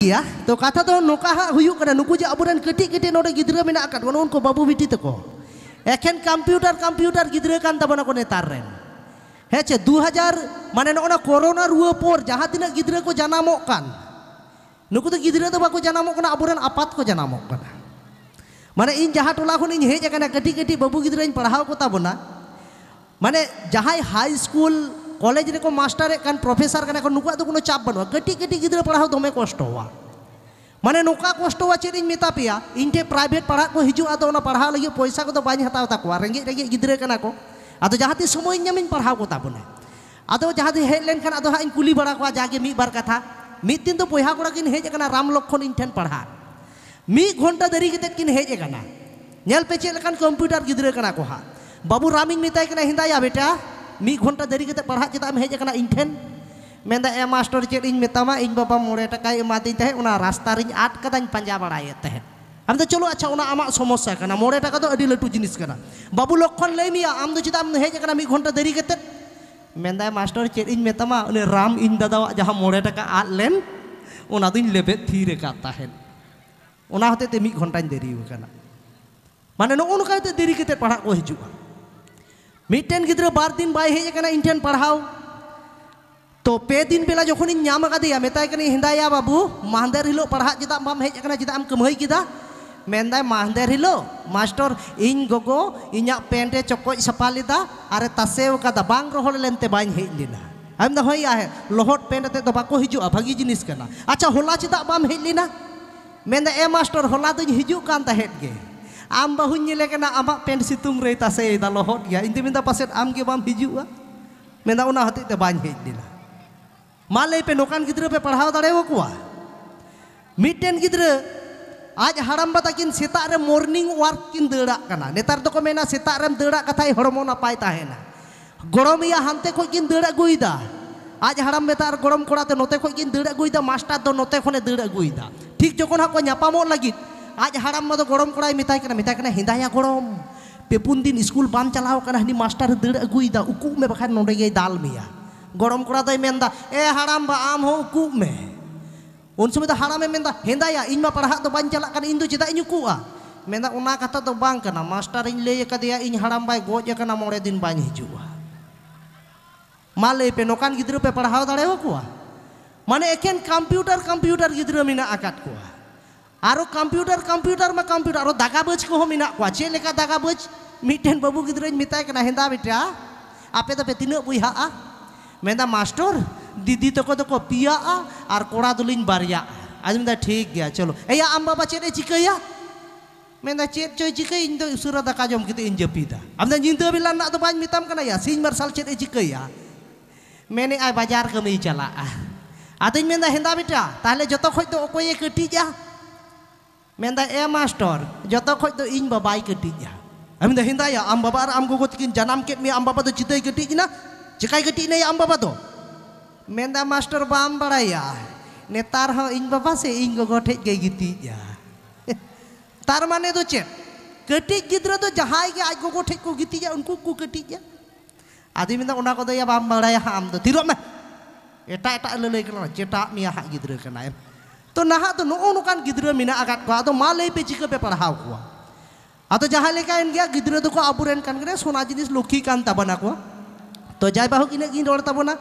Ya, to kata to nukah huyuk kada nuku ja aburan ketik-ketik nore gidra menak akat wanu unko babu biti teko. Eken komputer komputer gidra kan tabana ko netaren. Hece Heche 2000 mane nona corona rua por jaha tina gidra ko jana kan. Nuku to gidra to bako janamok kana aburan apat ko janamok kana. Mane in jahat tola in hej kana ketik-ketik babu gidra in padhao ko tabona. Mane jahai high school college रेको master professor नुकुआ तो कोनो चाप बनवा। गटी गटी गिद्र पढ़ा दमे तो कष्ट माने नुका कष्ट चेदी मेता पे इनठे प्राइवेट पढ़ा को हजू अद पढ़ा लगे, पैसा को तो बैंक हत्या रेगे रेगे गिद्रेना को। अब जहाँ तीस समय नाम पढ़ाकोताबे अब जहाँ तीन हेल्ले अब हाँ इन कुली बड़ा को जगे मी बार कथा। मीद दिन तो बहा को हजन राम लक्ष्मण इनठे पढ़ा। मि घंटा दरी कि हजना चलपे चेक कम्पूटर गिद्रेना को हाँ बाबू रामी मेत हिंदा बेटा। मी घंटा देरी पढ़ा चेदा हेज इन ठेन ए मास्टर चेद इन इन बाबा मोड़े टका तहे रास्ता रिन आट कदा पाजा बड़ा तहे हम तो चलो अच्छा उना समस्या करना मोड़े टका तो लाटू लटू बाबू लक्षण ले आम दो चेदा हेज करना मी घंटा देरी के मास्टर चेद इन राम इन दादा जहाँ मोड़े टका आट लेन उना लेबे थिर का तहेन घंटा देरी माने नो उनका देरी पढ़ा को हजूगा मिट्टन गिद्र बार दिन बाय हेजना इनठन पढ़ाओ तो पे दिन बेला जखन नाम मेताई हेंदाया बाबू महंदेर हिलो पढ़ा चेदा बाम हेजना चेदा कमाई किदा मेंदा महंदेर हिलो मास्टर इन गोगो इना पेंटे चकोज सफ़ा लेदा और तासेव कदा बांग रोहड़ लेनते बाई हेज लेना हम दहया है लोहट पेंट ते तो बाको हिजू भागी जिनिस करना अच्छा होला चेदा बाम हेज लेना ए मास्टर होला दुज हिजू कान तहेद गे Ambahun bahun nyile kena amak pen situng reta se lohot ya inti minta paset am ke bam hiju ah. hati te banyak hej dina male pe kiter gidre pe parhau dare miten kiter aj haram batakin sita rem morning work kin dera kana. Netar to ko mena sita rem dera katai hormon apa ita hena. Gorom ya hante ko kin dera guida aj haram betar gorom kora te note ko kin dera guida masta to note ko ne dera guida Tik jokon aku nyapa mau lagi aja haram mau tuh gorom kurai mitai karena mitai karena hindaya gorom pepun din school ban chalau karena ini master dir agui da ukuh me bahkan nonde gay dal mia gorom kurai tuh menda eh haram ba am ho me unsur itu haram menda hindaya inma parah tuh ban chalau karena indo cita inyuku a menda unak kata tuh bang karena master ini leye kadia ini haram baik gojek karena mau redin banyak juga malay penokan gitu pe parah tuh ada aku a mana ekian komputer komputer gitu mina akat kuah Aru komputer, komputer ma komputer, aro daga bus kuho mina kwa cie miten babu gitu rein mitai kena henda mitia ape tapi tino bui ha a. Menda master didi toko toko pia a ar kora baria aja menda tik ya celo e ya amba ba cie cika ya. Menda cie coi cika indo isura takaja jom injepida. inje pita. Amda jinto tu na mitam kena ya. Sin marsal cie cika ya. Meni ai bajar kemi jala a Atin menda henda mitia tahle jotok hoito okoye ketija. ya Minta ya master, jatuh ya, kau itu ing babai ketiknya. Amin dah hinta ya, am babar am gugut jana janam ket mi am babar tu cita ketiknya. Cikai ketiknya ya am babar tu. Minta master bam ya. Netar ing babar se ing gugut kayak ketiknya. Tar mana tu cek? Ketik gidra tu jahai ke aj gugut ko ketiknya, unku ku ketiknya. Ya, Adi minta unak kau tu ya bam ya am tu. Tirok mah. Eta ya, eta lelai kena cetak mi ahak gidra kena. तो नहा तो नो नुकान गिद्र मिना आकात को तो माले पे चिक पे पढ़ाव को atau jahan leka yang dia गिद्र तो को आबुरेन कान करे सोना जिनिस लुकी कान ताबना को तो जाय बाहु किने गिन रोड ताबना